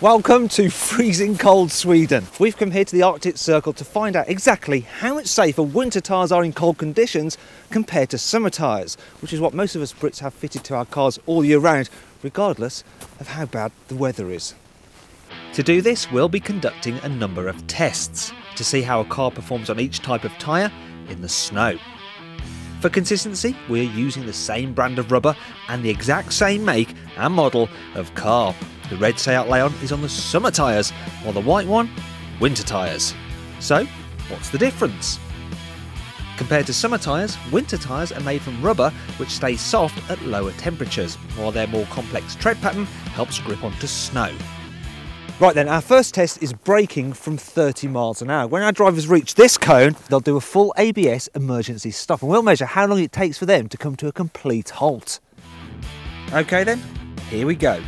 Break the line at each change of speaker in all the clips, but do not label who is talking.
Welcome to freezing cold Sweden. We've come here to the Arctic Circle to find out exactly how much safer winter tyres are in cold conditions compared to summer tyres, which is what most of us Brits have fitted to our cars all year round, regardless of how bad the weather is. To do this, we'll be conducting a number of tests to see how a car performs on each type of tyre in the snow. For consistency, we're using the same brand of rubber and the exact same make and model of car. The red Seat Leon is on the summer tyres, while the white one, winter tyres. So, what's the difference? Compared to summer tyres, winter tyres are made from rubber which stays soft at lower temperatures, while their more complex tread pattern helps grip onto snow. Right then, our first test is braking from 30 miles an hour. When our drivers reach this cone, they'll do a full ABS emergency stop and we'll measure how long it takes for them to come to a complete halt. Okay then, here we go.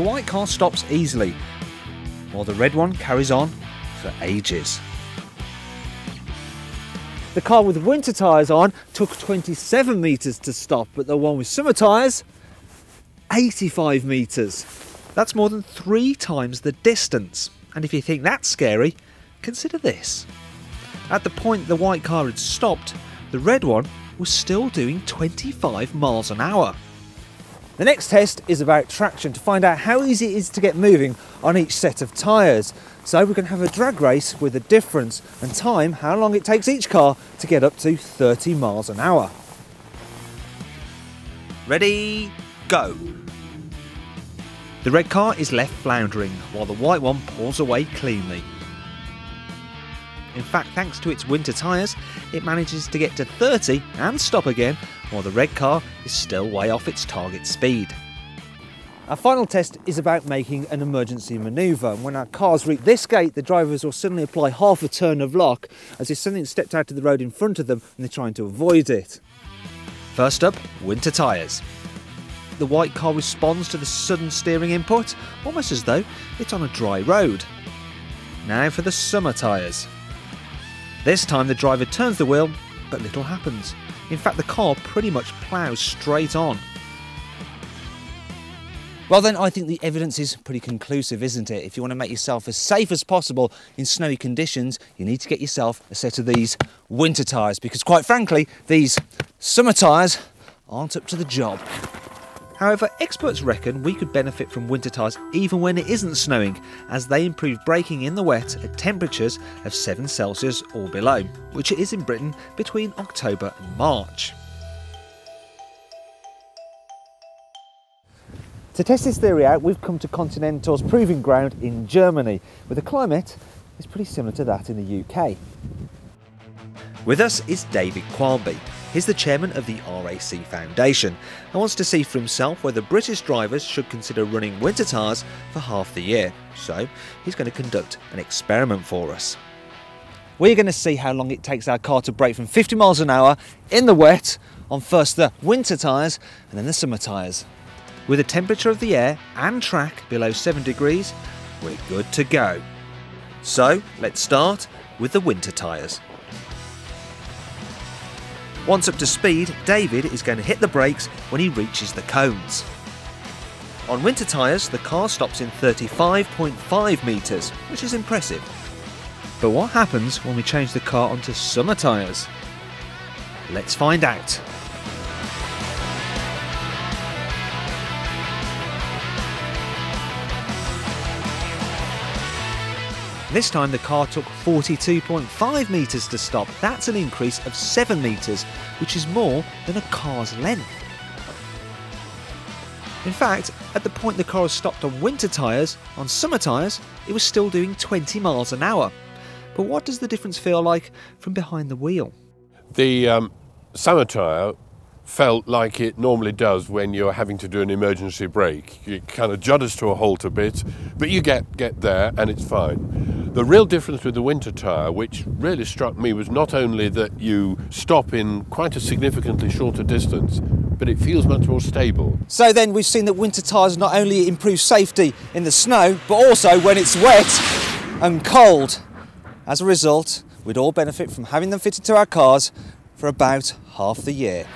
The white car stops easily, while the red one carries on for ages. The car with winter tyres on took 27 metres to stop, but the one with summer tyres, 85 metres. That's more than three times the distance. And if you think that's scary, consider this. At the point the white car had stopped, the red one was still doing 25 miles an hour. The next test is about traction to find out how easy it is to get moving on each set of tyres. So we're going to have a drag race with a difference and time how long it takes each car to get up to 30 miles an hour. Ready, go. The red car is left floundering while the white one pulls away cleanly. In fact, thanks to its winter tyres, it manages to get to 30 and stop again, while the red car is still way off its target speed. Our final test is about making an emergency manoeuvre. When our cars reach this gate, the drivers will suddenly apply half a turn of lock as if something stepped out of the road in front of them and they're trying to avoid it. First up, winter tyres. The white car responds to the sudden steering input, almost as though it's on a dry road. Now for the summer tyres. This time the driver turns the wheel, but little happens. In fact, the car pretty much ploughs straight on. Well, then, I think the evidence is pretty conclusive, isn't it? If you want to make yourself as safe as possible in snowy conditions, you need to get yourself a set of these winter tyres because, quite frankly, these summer tyres aren't up to the job. However, experts reckon we could benefit from winter tyres even when it isn't snowing, as they improve braking in the wet at temperatures of 7 Celsius or below, which it is in Britain between October and March. To test this theory out, we've come to Continental's proving ground in Germany, where the climate is pretty similar to that in the UK. With us is David Quarmby. He's the chairman of the RAC Foundation and wants to see for himself whether British drivers should consider running winter tyres for half the year. So he's going to conduct an experiment for us. We're going to see how long it takes our car to brake from 50 miles an hour in the wet on first the winter tyres and then the summer tyres. With the temperature of the air and track below 7 degrees, we're good to go. So let's start with the winter tyres. Once up to speed, David is going to hit the brakes when he reaches the cones. On winter tyres, the car stops in 35.5 metres, which is impressive. But what happens when we change the car onto summer tyres? Let's find out. This time the car took 42.5 metres to stop. That's an increase of 7 metres, which is more than a car's length. In fact, at the point the car stopped on winter tyres, on summer tyres, it was still doing 20 miles an hour. But what does the difference feel like from behind the wheel?
The um, summer tyre felt like it normally does when you're having to do an emergency brake. It kind of judders to a halt a bit, but you get, get there and it's fine. The real difference with the winter tyre, which really struck me, was not only that you stop in quite a significantly shorter distance, but it feels much more stable.
So then we've seen that winter tyres not only improve safety in the snow, but also when it's wet and cold. As a result, we'd all benefit from having them fitted to our cars for about half the year.